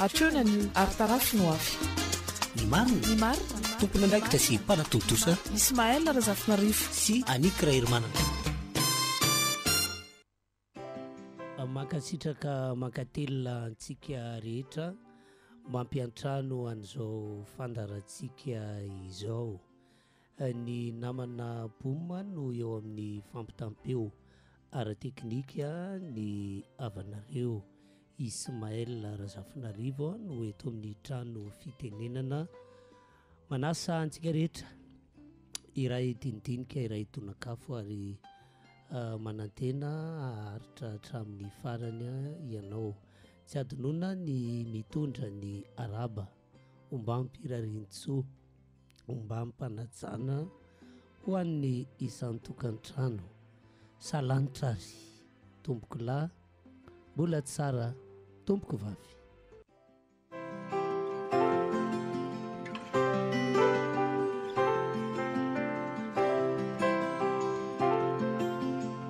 Hatreo ny anio ary tarafo no afy. Ny marina. Ny marina. Tompon'andraikitra sy mpanatontosa. Ismaël Razafinarivo. Sy Annick Raherimanana. Mankasitraka mankatelina antsika rehetra mampiantrano an'izao fandaharantsika izao. Ny namana Boom no eo amin'ny fampitam-peo ara-teknika ny havanareo. Ismaël Razafinarivo no eto amin'ny trano fitenenana manasa antsika rehetra hiray dinidinika, hiray tononkafo ary manantena haharitra hatramin'ny farany ianao. Tsy adinoina ny mitondra ny araba. ombam-pirarian-tsoa, ombam-panajana ho an'ny isan-tokantrano. Salanitra ary tompoko lahy, mbola tsara tompoko vavy.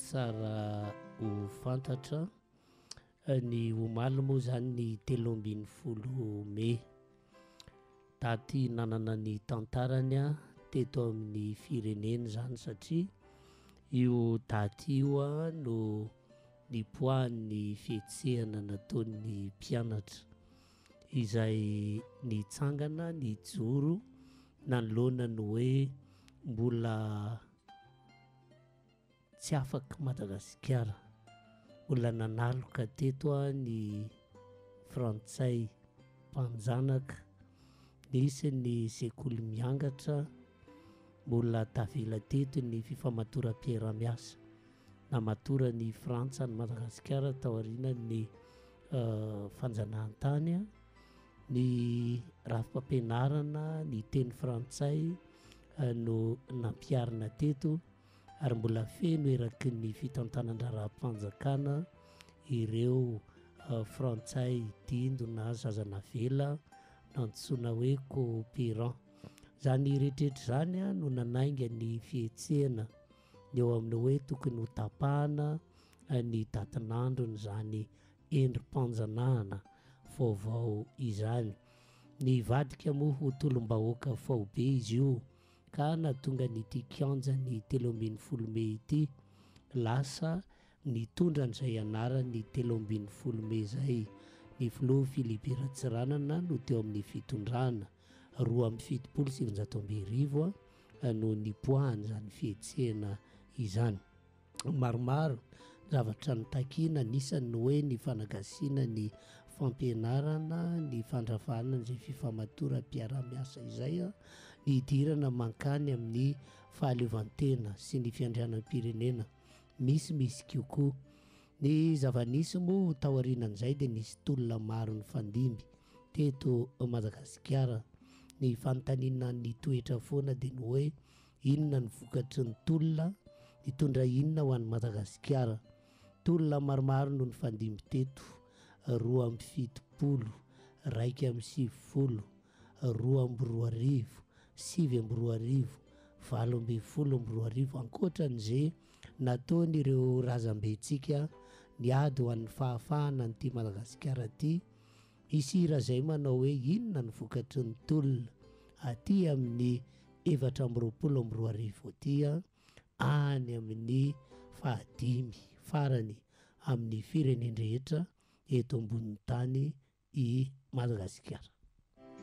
Tsara ho fantatra ny omaly moa izany ny telo ambin'ny folo mey, daty nanana ny tantarany teto amin'ny firenena izany satria io daty io no nipoahan'ny fihetsehana nataon'ny mpianatra izay nitsangana nijoro nanoloana ny hoe mbola Tsy afak'i Madagasikara. Mbola nanaloka teto aho ny Frantsay mpanjanaka. Nisy ny sekoly miangatra. Mbola tavela teto ny fifamatoram-piaraha-miasa. Namatoran' i Frantsa an'i Madagasikara taorianan'ny fanjanahantany. Ny rafi-pampianarana ny teny frantsay no nampiharina teto. ary mbola feno eraky ny fitantanan-draharaham-panjakana ireo frantsay dindo na zaza navela nantsoina hoe cooperant. Izany rehetrarehetra izany a no nanainga ny fihetsehana ny eo amin'ny hoe tokony ho tapahana ny datin'androny izany endri-panjanahana vaovao izany. Nivadika moa ho tolom-bahoaka faobe izy io. ka nahatonga an'ity kianjan'ny telo ambin'ny folo mey ity lasa nitondra an'izay anaran'ny telo ambin'ny folo mey izay. Ny filoha Philippe Ratsiranana no teo amin'ny fitondrana. Roa amby fitopolo sy sivinjato amby arivo no nipoahan'izany fihetsehana izany. Maromaro ny zavatra nitakiana, anisany ny hoe ny fanagasiana ny fampianarana, ny fandravana izay fifamatoram-piarahamiasa izay, ny hidirana mankany amin'ny fahaleovantena sy ny fiandrianam-pirenena misy misy kokoa. Ny zava-nisy moa tao aorianan'izay dia nisy tolona maro nifandimby teto Madagasikara. Ny fanontaniana nitoetra foana dia ny hoe Inona ny vokatry ny tolona? Nitondra inona ho an'i Madagasikara? Tolona maromaro no nifandimby teto, roa amby fitopolo, iraika amby sivifolo, roa amby roa arivo, sivy amby roa arivo, valo ambin'ny folo amby roa arivo, ankoatran'izay nataon'ireo razambentsika niady ho an'ny fahafahana an'ity Madagasikara ity, Hisy hira izay manao hoe inona ny vokatry ny tolona aty amin'ny efatra amby roapolo amby roa arivo aty an, any amin'ny fahadimy farany amin'ny firenen-drehetra eto ambonin'ny tany i Madagasikara.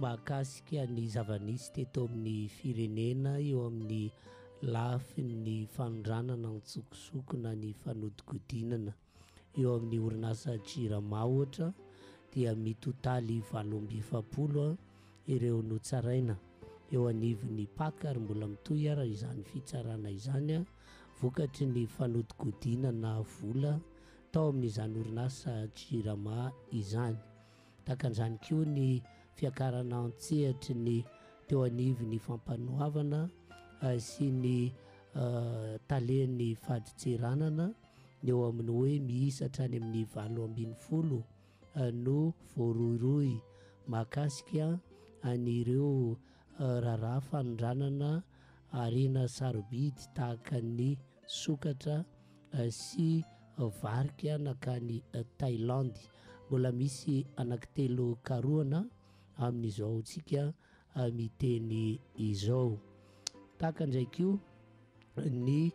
mahakasika ny zava-nisy teto amin'ny firenena eo amin'ny lafin'ny fanondranana an-tsokosoko na ny fanodikodinana eo amin'ny orinasa Jirama ohatra dia mitotaly valo amby efapolo ireo notsaraina eo anivon'ny PAC ary mbola mitohy ara izany fitsarana izany vokatry ny fanodikodinana vola tao amin'izany orinasa Jirama izany. Tahaka an'izany koa ny fiakarana an-tsehatry ny teo anivon'ny fampanoavana sy ny talen'ny fadintseranana ny eo amin'ny hoe miisa hatrany amin'ny valo ambin'ny folo no voarohirohy mahakasika an'ireo raharaha fanondranana harena sarobidy tahaka ny sokatra sy varika nankany Thailandy. Mbola misy anankitelo karohana amin'izao tsika miteny izao. Tahaka indray koa ny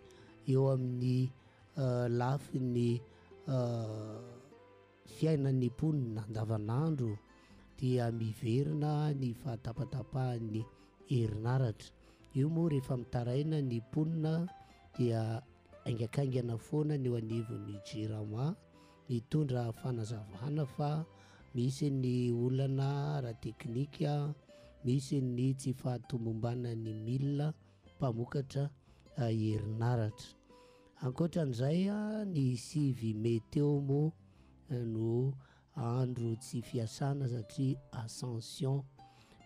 eo amin'ny lafiny Fiainan'ny mponina andavanandro dia miverina ny fahatapatapahan'ny herinaratra. Io moa rehefa mitaraina ny mponina dia haingakaingana foana ny eo anivon'ny Jirama mitondra fanazavana fa misy ny olana ara-teknika, misy ny tsy fahatomombanan'ny milina. mpamokatra herinaratra. Ankoatran'izay, ny sivy mey teo moa no andro tsy fiasana satria Ascension.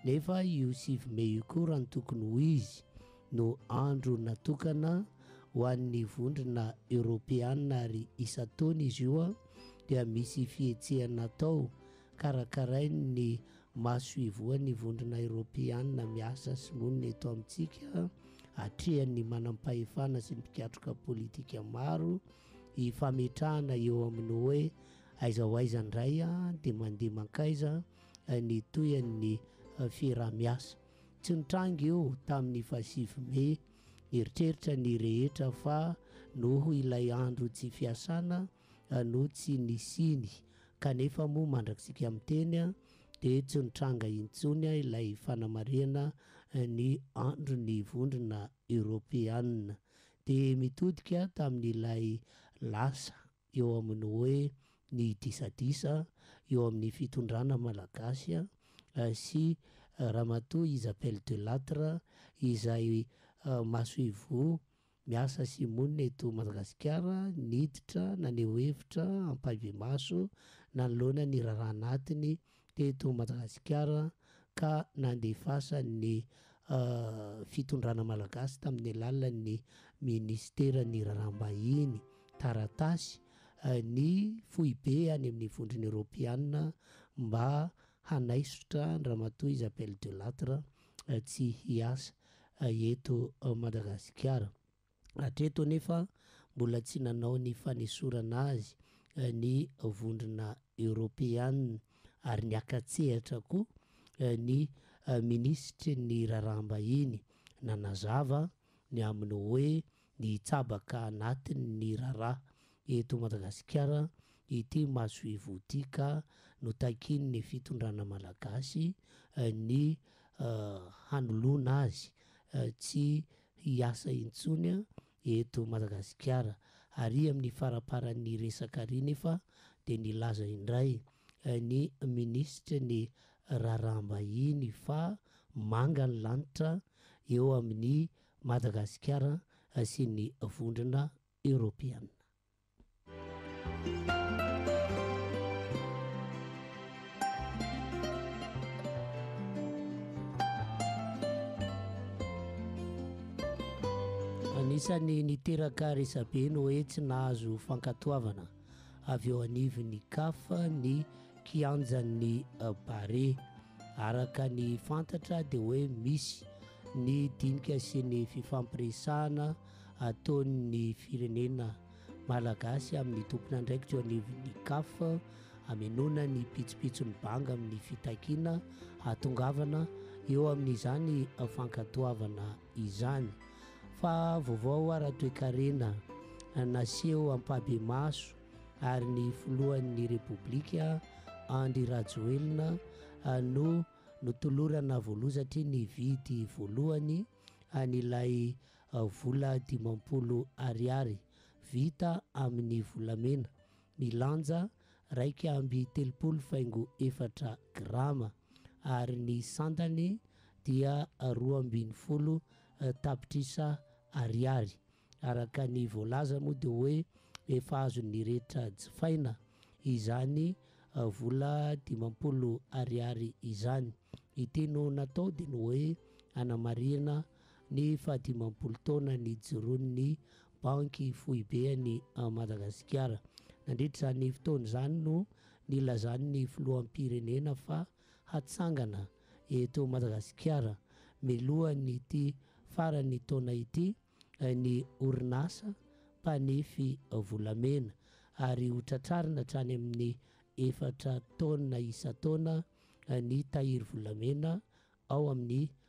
Nefa io sivy mey io koa raha ny tokony ho izy no andro natokana ho an'ny vondrona eoropeana ary isan-taona izy io dia misy fihetsehana atao karakarain'ny Masoivohon'ny Vondrona Eoropeana miasa sy monina eto amintsika, atrehan'ny manampahefana sy ny mpikatroka politika maro, i fametrahana eo amin'ny hoe aiza ho aiza indray dia mandeha mankaiza ny tohin'ny fiaraha-miasa. Tsy nitranga io tamin'ny fahasivy mey. Nieritreritra ny rehetra fa noho ilay andro tsy fiasana no tsy nisiany, kanefa moa mandrakizika miteny dia tsy nitranga intsony ilay fanamarihana ny andron'ny vondrona eoropeana. Dia mitodika tamin'ilay lasa eo amin'ny hoe ny disadisa eo amin'ny fitondrana malagasy sy Ramatoa Isabelle Delattre izay masoivoho Miasa sy monina eto Madagasikara, niditra, naneho hevitra, ampahibemaso, nanoloana ny raharaha anatiny teto Madagasikara ka nandefasa ny fitondrana malagasy tamin'ny alalan'ny Minisiteran'ny Raharaham-bahiny taratasy ny foibe any amin'ny Vondrona Eoropeana mba hanaisotra an-dRamatoa Isabelle Delattre tsy hiasa eto Madagasikara. Hatreto anefa mbola tsy nanao ny fanesorana azy ny vondrona eoropeana ary niaka-tsehatra koa ny minisitry ny raharaham-bahiny nanazava ny amin'ny hoe ny tsabaka anatin ny raharaha eto Madagasikara ity masoivoho ity ka notakin ny fitondrana malagasy ny hanoloana azy tsy hiasa intsony eto Madagasikara ary amin ny faraparan ny resaka ary nefa dia nilaza indray ny minisitry ny raharaham-bahiny fa manga ny lanitra eo amin ny Madagasikara sy ny Vondrona Eoropeanina. Anisan'ny niteraka resabe ny hoe tsy nahazo fankatoavana. avy eo anivon'ny caf ny kianjan'ny Barea. Araka ny fantatra dia hoe misy ny dinika sy ny fifampiresahana ataon'ny firenena malagasy amin'ny tompon'andraikitra eo anivon'ny caf hamenoana ny pitsopitson'ny banga amin'ny fitakiana hahatongavana eo amin'izany fankatoavana izany fa vaovao ara-toekarena naseho ampahibemaso ary ny filohan'ny Repoblika Andry Rajoelina no notolorana voalozatry ny vidy voalohany an'ilay vola dimampolo ariary vita amin'ny volamena milanja iraika amby telopolo faingo efatra grama, ary ny sandany dia roa ambin'ny folo tapitrisa ariary. Araka ny voalaza moa dia hoe efa azon'ny rehetra jifaina izany vola dimampolo ariary izany. Ity no natao dia ny hoe hanamarihana ny fahadimampolo taona nijoroan'ny Banky foibe an'i Madagasikara. Nandritra izany fotoana izany no nilazan'ny Filoham-pirenena fa hatsangana eto Madagasikara milohan'ity faran'ny taona ity ny orinasa mpanefy volamena ary ho tratrarina hatrany amin'ny efatra taonina isan-taona ny tahiry volamena ao amin'ny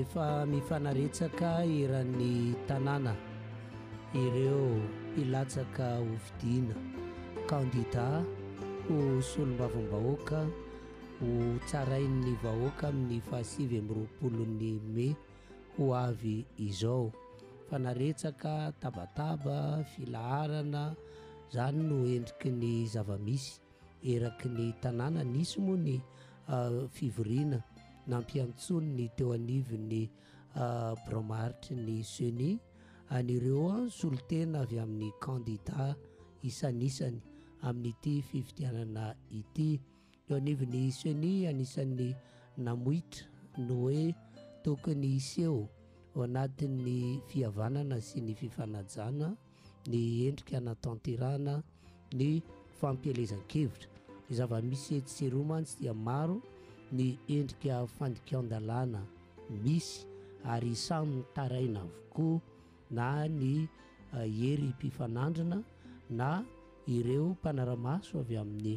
Efa mifanaretsaka eran'ny tanàna ireo mpilatsaka hofidiana kandida ho solombavambahoaka ho tsarain'ny vahoaka amin'ny fahasivy amby roapolon'ny mey ho avy izao. Mifanaretsaka tabataba, filaharana, izany no endriky ny zava-misy. Eraky ny tanàna, nisy moa ny fivoriana nampiantsoin' ny teo anivon' ny biraom-maharitry ny Ceni an' ireo solontena avy amin' ny kandidà isanisany amin' ity fifidianana ity. Eo anivon' ny Ceni, anisan' ny namoitra ny hoe tokony hiseho ao anatin' ny fihavanana sy ny fifanajana, ny endrika hanatanterahana ny fampielezan-kevitra. Ny zava-misy etsy sy eroa mantsy dia maro ny endrika fandikan-dalàna misy ary samy mitaraina avokoa na ny eh, herim-pifanandrina na ireo mpanara-maso avy amin'ny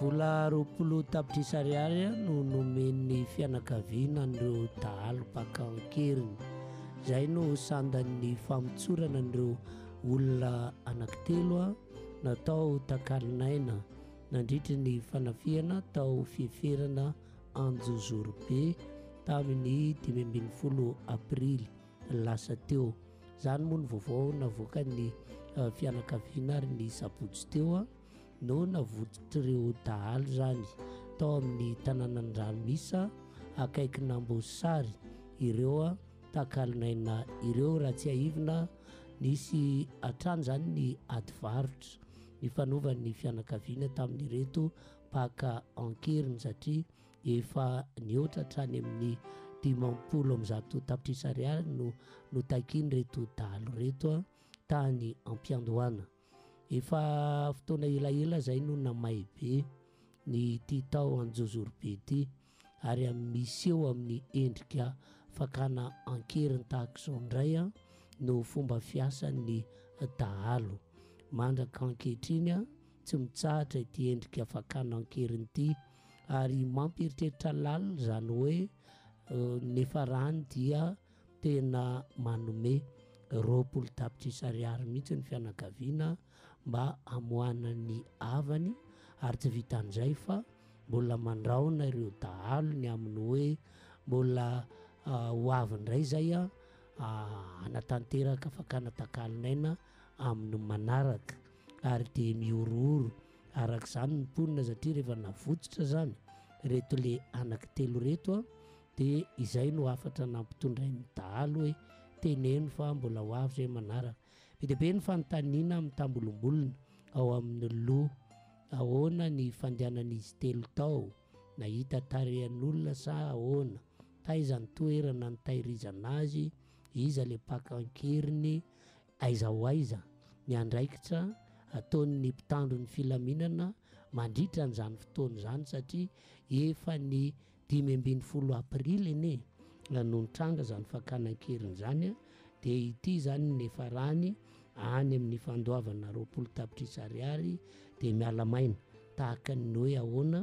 Vola roapolo tapitrisa ariary no nomen'ny fianakaviana an'ireo dahalo mpaka an-keriny. Izay no sandan'ny famotsorana an'ireo olona anankitelo natao takalon'aina nandritry ny fanafihana tao Fieferana Anjozorobe tamin'ny dimy ambin'ny folo Aprily lasa teo. Izany moa ny vaovao navoakan'ny eh, fianakaviana ary ny sabotsy teo ah, no navotitr'ireo dahalo izany tao amin'ny tanànan'ny Ranomisa akaikin'Ambosary ireo ah, takalon'aina ireo raha tsy ahivina nisy hatrany izany ny adivarotra nifanovan'ny fianakaviana tamin'ireto mpaka ankeriny satria Efa nihoatra hatrany amin'ny dimampolo amby zato tapitrisa ariary no notakian'ireto dahalo ireto tany am-piandohana. Efa fotoana elaela izay no namay be ny ity tao Anjozorobe ity ary miseho amin'ny endrika fakana an-keriny tahaka izao indray no fomba fiasan'ny dahalo. Mandraka ankehitriny tsy mitsahatra ity endrika fakana an-keriny ity. ary mampieritreritra lalina izany hoe ny farany dia tena manome roapolo tapitrisa ariary mihitsy ny fianakaviana mba hamoahana ny havany ary tsy vitan'izay fa mbola mandraona ireo dahalo ny amin'ny hoe mbola ho avy indray izay a hanatanteraka fakana takalonaina amin'ny manaraka ary dia mihorohoro Araka izany ny mponina satria rehefa navotsotra izany ireto le anaky telo ireto a, dia izay no hafatra nampitondrain'ny dahalo hoe teneno fa mbola ho avy izay manaraka. Be dia be ny fanontaniana mitambolombolona ao amin'ny loha, ahoana ny fandehanan'izy telo tao? Nahita tarehan'olona sa ahoana? Taiza ny toerana nitahirizana azy? Iza le mpaka an-keriny? Aiza ho aiza ny andraikitra ataon'ny mpitandro ny filaminana mandritra an'izany fotoana izany satria efa ny dimy ambin'ny folo aprily anie no nitranga izany fakana an-keriny izany dia ity izany ny farany any amin'ny fandoavana roapolo tapitrisa ariary dia miala maina tahaka ny hoe ahoana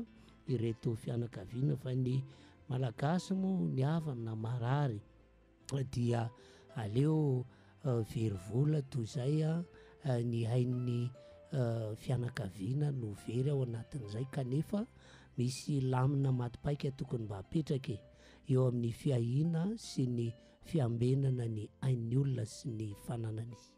ireto fianakaviana fa ny malagasy moa ny havana marary dia aleo euh, very vola toy izay a euh, ny hain'ny euh, fianakaviana no very ao anatin'izay kanefa misy lamina matipaika tokony mba apetraka e eo amin'ny fiahiana sy ny fiambenana ny ain'ny olona sy ny fananan'izy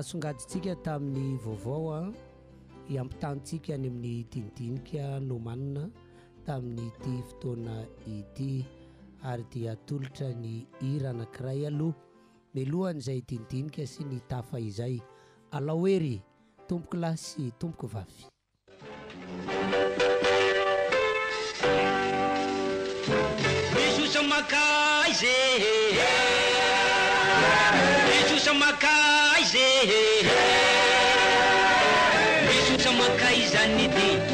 nasongadintsika tamin'ny vaovao an, hiampitahantsika any amin'ny dinidinika nomanina. tamin'ity fotoana ity ary dia atolotra ny hira anankiray aloha melohan'izay dinidinika sy ny tafa izay alao hery tompoko lahy sy tompoko vavy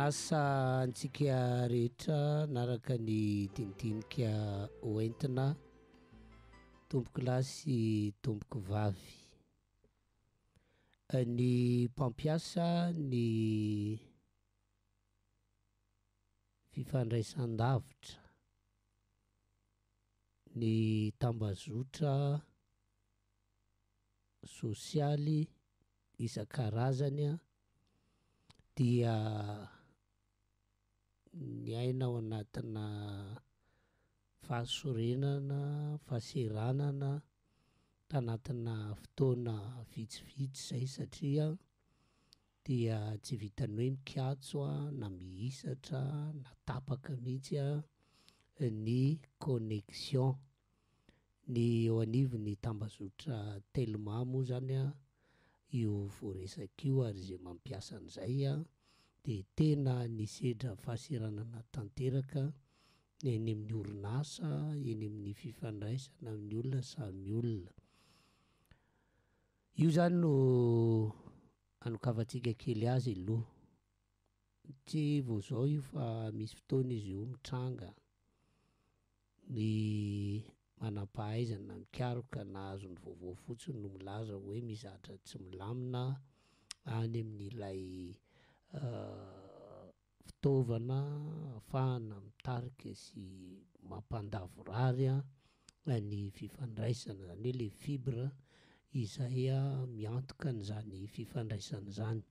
Manasa antsika rehetra naraka ny dinidinika hoentina tompokolahy sy tompokovavy. Ny mpampiasa ny fifandraisan-davitra, ny tambazotra sosialy isan-karazany dia. miaina ao anatina fahasorenana, fahaseranana tanatina fotoana vitsivitsy zay satria dia tsy vitan'ny hoe mikatso na mihisatra na tapaka mihitsy ny connexion. Ny eo anivon'ny tambazotra Telma moa izany io voaresaka io ary izay mampiasa an'izay dia tena nisedra fahaseranana tanteraka eny amin'ny orinasa, eny amin'ny fifandraisana amin'ny olona samy olona. Io izany no anokavantsika kely azy aloha. Tsy vao izao io fa misy fotoana izy io mitranga. Ny manam-pahaizana na mikaroka nahazo ny vaovao fotsiny no milaza hoe misy zavatra tsy milamina any amin'ilay fitaovana ahafahana mitarika sy mampandavorary ny fifandraisana, izany hoe ilay fibre izay miantoka an'izany fifandraisana izany.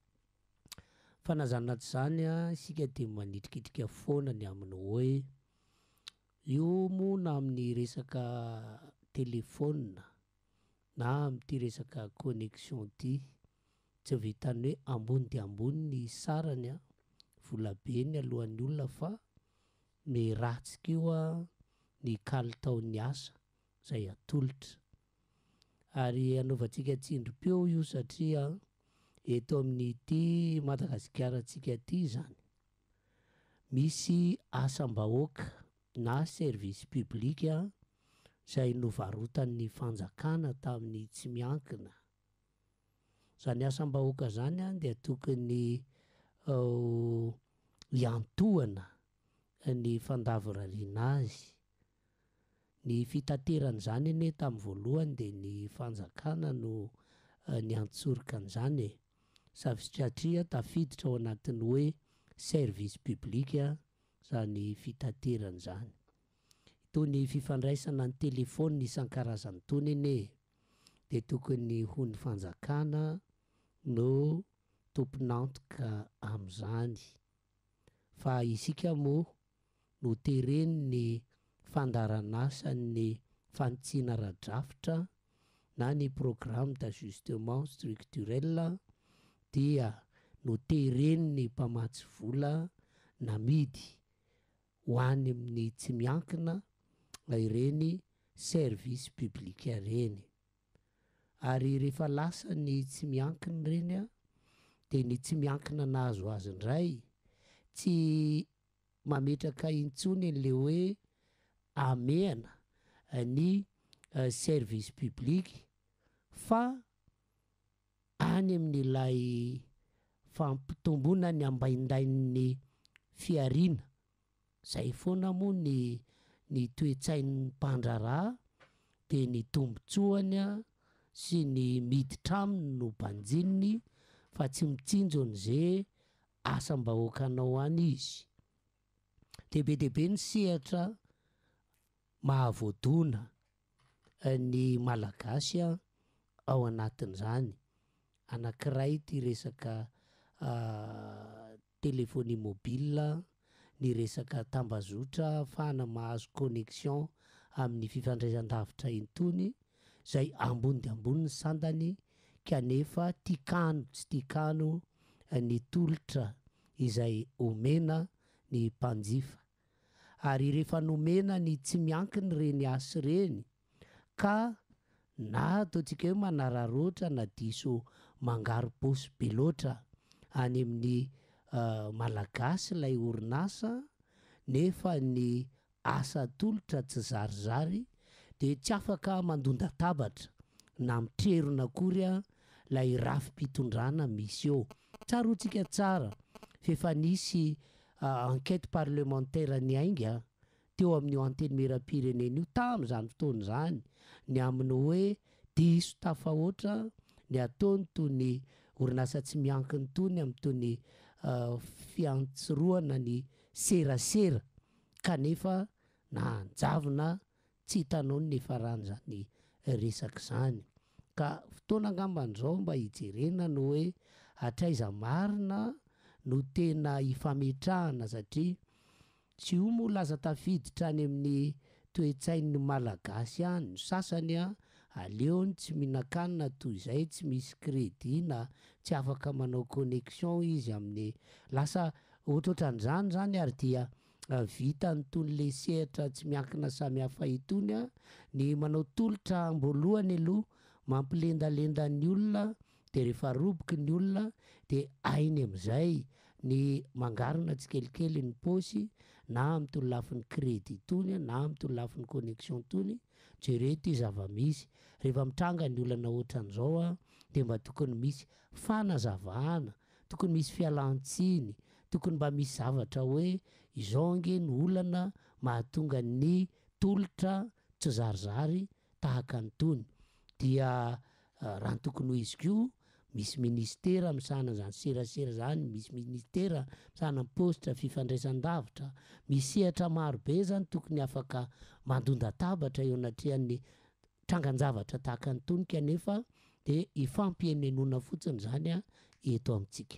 Fa na izany na tsy izany, isika dia manitrikitrika foana ny amin'ny hoe, io moa na amin'ny resaka telefaonina na amin'ity resaka connexion ity, tsy vitan'ny hoe ambony dia ambony ny sarany, volabe ny alohan'ny olona fa miratsy koa ny kalitaon'ny asa izay atolotra. ary hanaovantsika tsindrim-peo io satria eto amin'ity Madagasikarantsika ity izany misy asam-bahoaka na service public izay novarotan'ny fanjakana tamin'ny tsy miankina. Izany asam-bahoaka izany dia tokony hiantohana ny fandavorariana azy Ny fitaterana izany anie tamin'ny voalohany dia ny fanjakana no niantsoroka an'izany e! Safisatria tafiditra ao anatin'ny hoe service public izany fitaterana izany. Itony fifandraisana ny telephone isan-karazany itony anie dia tokony ho ny fanjakana no tompon'antoka amin'izany. fa isika moa no teren'ny fandaharanasan'ny fanitsiana ara-drafitra na ny programme d'ajustement structurel dia no teren'ny mpamatsy vola namidy ho any amin'ny tsy miankina ireny services publics ireny. ary rehefa lasa ny tsy miankina ireny an, dia ny tsy miankina nahazo azy indray tsy mametraka intsony an'ilay hoe amehana ny service public fa any amin'ilay fampitomboana ny ambaindain'ny fihariana Zay foana moa ny ny toe-tsain'ny mpandraharaha dia ny tombotsoany sy ny miditra aminy no banjininy fa tsy mitsinjo ny ze asam-bahoakanao any izy. Dia be dia be ny sehatra mahavoadona ny malagasy ao anatin'izany. Anankiray ity resaka telefonia mobile, ny resaka tambazotra ahafahana mahazo connexion amin'ny fifandraisan-davitra intoony izay ambony dia ambony ny sandany kanefa tia kano tsy tia kano ny tolotra izay omena ny mpanjifa ary rehefa nomena ny tsy miankina ireny asa ireny Ka na ataontsika hoe manararoatra na diso mangarom-paosy be loatra any amin'ny Malagasy ilay orinasa nefa ny asa atolotra tsizarizary dia tsy afaka mandondatabatra na mitrerona akory ilay rafi-pitondrana misy eo. Tsaroantsika tsara f'efa nisy enquête parlementaire niainga teo amin'io Antenimierampirenena io tamin'izany fotoana izany ny amin'ny hoe diso tafahoatra ny ataony tony orinasa tsy miankina tony amin'itony fiantsorohana ny serasera kanefa nanjavona tsy hitanao ny niafaran'izany resaka izany ka fotoana angambany izao mba hijerena ny hoe hatraiza marina no tena hifametrahana satria Tsy ho moa lasa tafiditra any amin'ny toe-tsain'ny Malagasy any ny sasany a! Aleony tsy mihinan-kanina toy izay tsy misy crédit na tsy afaka manao connexion izy amin'ny lasa ohatrohatran'izany izany ary dia vitan'itony lesehatra tsy miankina samihafa itony a! Ny manao tolotra amboalohany aloha mampilendalenda ny olona dia rehefa roboky ny olona dia hainy amin'izay ny mangarona tsikelikely ny paosy na amin'itony lafiny credit itony na amin'itony lafiny connexion itony, jereo ity zava-misy, rehefa mitranga ny olana ohatran'izao dia mba tokony misy fanazavana, tokony misy fialan-tsiny, tokony mba misy zavatra hoe izao ange ny olana mahatonga ny tolotra tsizarizary tahaka an'itony dia Raha ny tokony ho izy koa, misy ministera misahana izany serasera izany, misy ministera misahana ny paositra, fifandraisan-davitra, misy sehatra maro be izany tokony afaka mandondatabatra eo anatrehan'ny trangan-javatra tahaka an'itony kanefa dia ifampihenenoana fotsiny izany eto amintsika.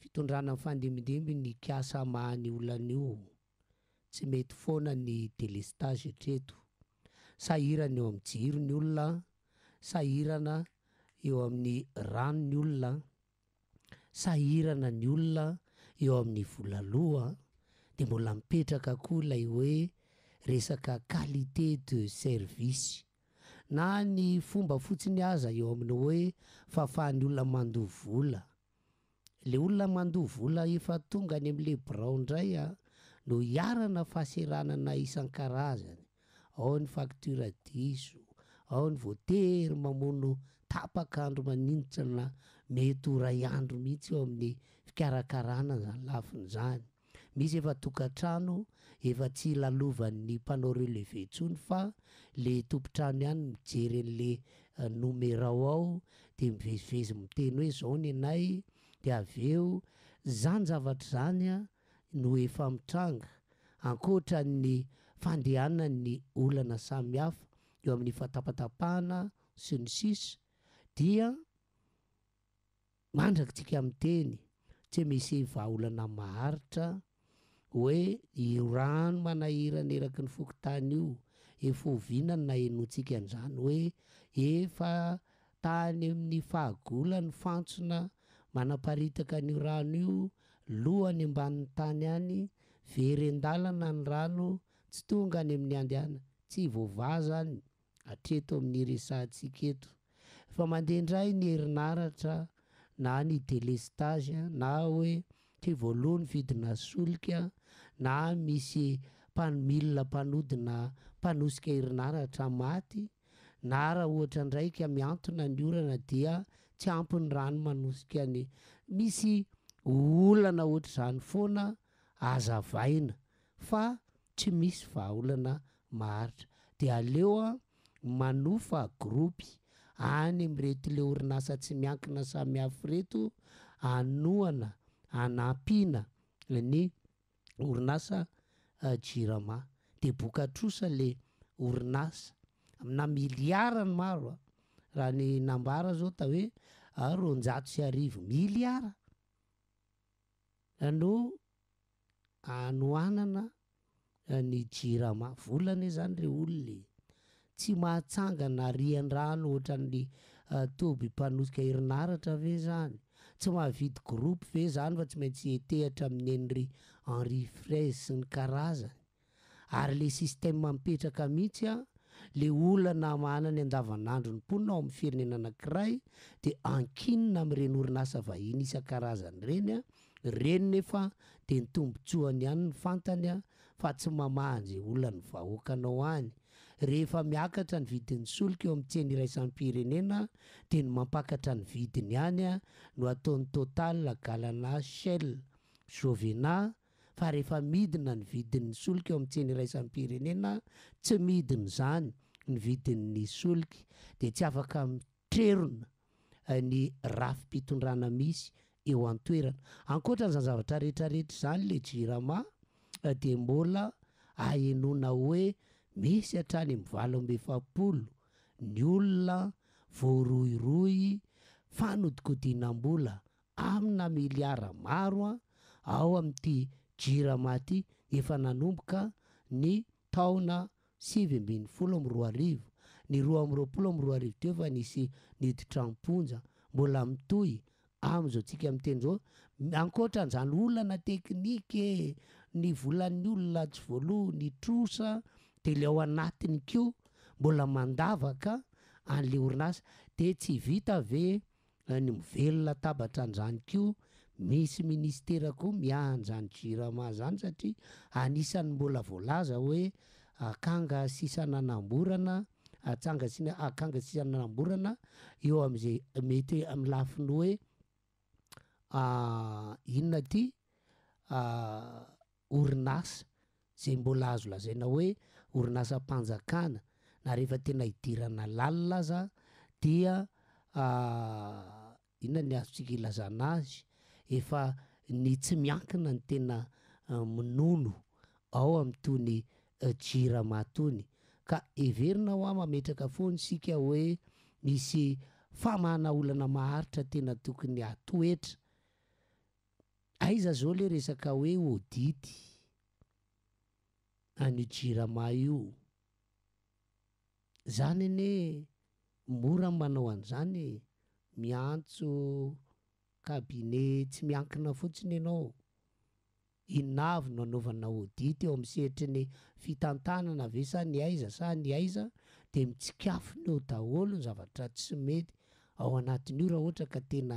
fitondrana mifandimindimby nikasa hamaha an'io olana io, tsy mety foana ny délestage hatreto. Sahirana eo amin'ny jiro ny olona, sahirana eo amin'ny rano ny olona, sahirana ny olona eo amin'ny vola loha, dia mbola mipetraka koa ilay hoe resaka qualité de service. na ny fomba fotsiny aza eo amin'ny hoe fahafahan'ny olona mandoa vola. Ilay olona mandoa vola efa tonga any amin'ilay birao indray no iharana fahaseranana isan-karazany, ao ny faktiora diso, ao ny voatery mamono tapaka andro manintsina mety ho iray andro mihitsy eo amin'ny fikarakarana izany lafiny izany. Misy efa tokantrano efa tsy lalovan'ny mpanao relevé intsony fa le tompon-trano ihany mijery an'le nomerao ao de mivezivezy miteny hoe zao nenay de avy eo zany zavatra zany no efa mitranga ankoatran'ny fandehanan'ny olana samihafa eo amin'ny fahatapatapahana sy ny sisa dia mandrakitsika miteny tsy misy vahaolana maharitra hoe io rano manahirana eraky ny fokontany io efa oviana no nahenoantsika an'izany hoe efa tany amin'ny fahagolan'ny fantsona manaparitaka an'io rano io loha any ambanin'ny tany any, very an-dalana ny rano tsy tonga any amin'ny andiana, tsy voavaha izany. Hatreto amin'ny resahantsika eto fa mandeha indray ny herinaratra na ny délestage na hoe tsy voaloa ny vidina solika na misy milina mpanodina mpanosika herinaratra maty na raha ohatra indray ka mihantona ny orana dia tsy ampy ny rano manosika ny misy olana ohatr'izany foana azavaina fa tsy misy vahaolana maharitra dia aleo manofa gropy any amin'ireto le orinasa tsy miankina samihafa ireto anohana anampiana ny orinasa jirama dia boka trosa le orinasa amina miliara ny maro a raha ny nambara zao ta hoe roanjato sy arivo miliara no anohanana ny jirama. Vola anie zany re olona e! Tsy mahatsangana arian-drano ohatran'ny toby mpanosika herinaratra ve zany? Tsy mahavidy groupe ve zany fa tsy maintsy hetehatra amin'eny ry Henri Fraise sy ny karazany? ary le système mipetraka mihitsy an, le olana anany andavanandro ny mponina ao amin'ny firenena anankiray dia ankinina amin'ireny orinasa vahiny isan-karazany ireny an, ireny nefa dia ny tombotsoany ihany no fantany an, fa tsy mamaha an'izay olan'ny vahoaka anao any. Rehefa miakatra ny vidin'ny solika eo amin'ny tsena iraisam-pirenena dia ny mampakatra ny vidiny any an no ataon'ny Total, Galana, Shell, Jovena, fa rehefa midina ny vidin'ny solika eo amin'ny tsena iraisam-pirenena, tsy midina izany ny vidin'ny solika dia tsy afaka mitrerona ny rafi-pitondrana misy eo an-toerana. Ankoatran'izany zavatra rehetra rehetra izany ilay Jirama dia mbola ahenoana hoe misy hatrany amin'ny valo amby efapolo ny olona voarohirohy fanodikodinam-bola amina miliara maro ao amin'ity Jirama ity efa nanomboka ny taona sivy ambin'ny folo amby roa arivo. Ny roa amby roapolo amby roa arivo teo efa nisy niditra am-ponja. Mbola mitohy amin'izao tsika miteny izao. Ankoatran'izany olana teknika e, ny volan'ny olona tsy voaloa, ny trosa dia ilay ao anatiny koa mbola mandavaka an'ilay orinasa dia tsy vita ve Any mively latabatra anzany ko misy ministera ko miaha anzany jirama zany satria anisany mbola voalaza oe akanga sisa nanamborana atsanga sina akanga sisa nanamborana eo amze mety am lafiny oe inona ty orinasa izay mbola azo lazaina hoe orinasam-panjakana na rehefa tena hidirana lalina aza dia inona ny azontsika ilazana azy? efa ny tsy miankina no tena minono ao amin'itony Jirama itony ka heverina hoa mametraka foana isika hoe misy famahana olana maharitra tena tokony hatoetra Aiza zao le resaka hoe audit an'io jirama io? Zany anie mora ny manao an'izany e, miantso cabinet tsy miankina fotsiny ianao. Inona avy no anaovana audit eo amin'ny sehatry ny fitantanana ve sa ny aiza sa ny aiza dia mitsikafona eo daholo ny zavatra tsy mety ao anatin'io raha ohatra ka tena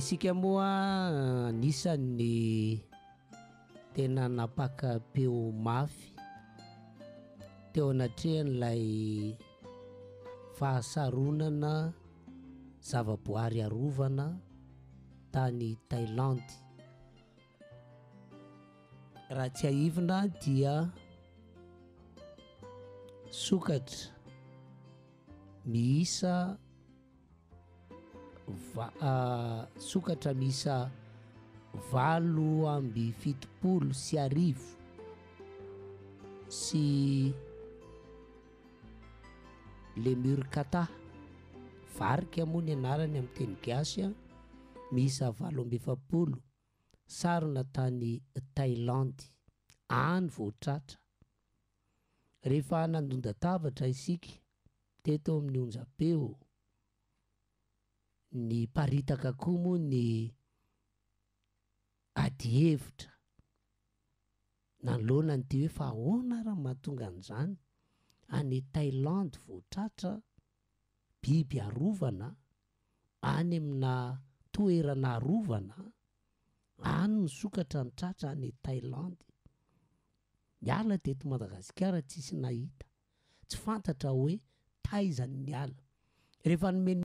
Isika moa anisan'ny tena nampaka-peo mafy teo anatrehan'ilay fahasaronana zavaboary arovana tany Thailandy. Raha tsiahivina dia sokatra miisa va- ah, sokatra miisa valo amby fitopolo sy arivo sy le murkata varika moa ny anarany amin'ny teny gasy an, miisa valo amby efapolo sarona tany Thailandy any vao tratra. Rehefa nandondatabatra isika teto amin'ny onjam-peo, niparitaka koa moa ny adihevitra nanoloana an'ity hoe fa ahoana ary no mahatonga an'izany any Thailandy vao tratra biby arovana any amina toerana arovana any nisokatra ny tratra any Thailandy. Niala teto Madagasikara tsisy nahita, tsy fantatra hoe taiza no niala. Rehefa nomena.